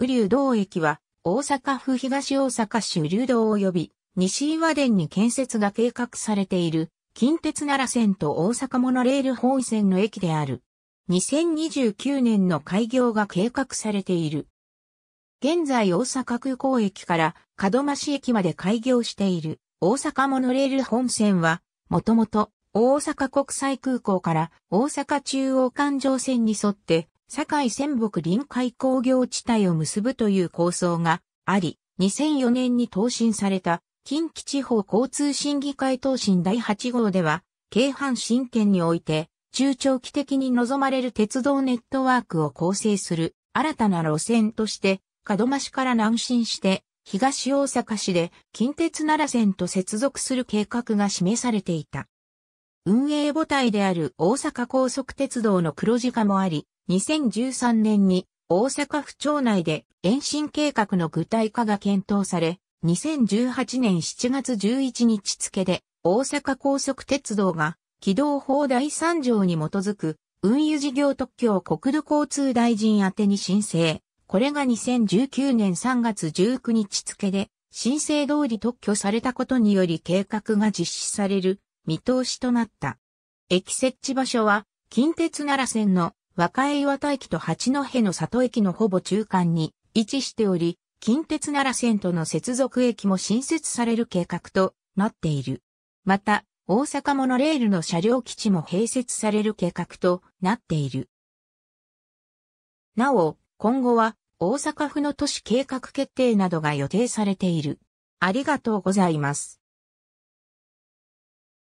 雨竜道駅は、大阪府東大阪市雨竜道及び、西岩田に建設が計画されている、近鉄奈良線と大阪モノレール本線の駅である。2029年の開業が計画されている。現在大阪空港駅から門真市駅まで開業している大阪モノレール本線は、もともと大阪国際空港から大阪中央環状線に沿って堺仙北臨海工業地帯を結ぶという構想があり、2004年に答申された近畿地方交通審議会答申第8号では、京阪神県において中長期的に望まれる鉄道ネットワークを構成する新たな路線として、門真市から南進して東大阪市で近鉄奈良線と接続する計画が示されていた。運営母体である大阪高速鉄道の黒字化もあり、2013年に大阪府庁内で延伸計画の具体化が検討され、2018年7月11日付で大阪高速鉄道が軌道法第3条に基づく運輸事業特許を国土交通大臣宛てに申請。これが2019年3月19日付で申請通り特許されたことにより計画が実施される見通しとなった。駅設置場所は、近鉄奈良線の和歌岩田駅と八戸の里駅のほぼ中間に位置しており、近鉄奈良線との接続駅も新設される計画となっている。また、大阪モノレールの車両基地も併設される計画となっている。なお、今後は大阪府の都市計画決定などが予定されている。ありがとうございます。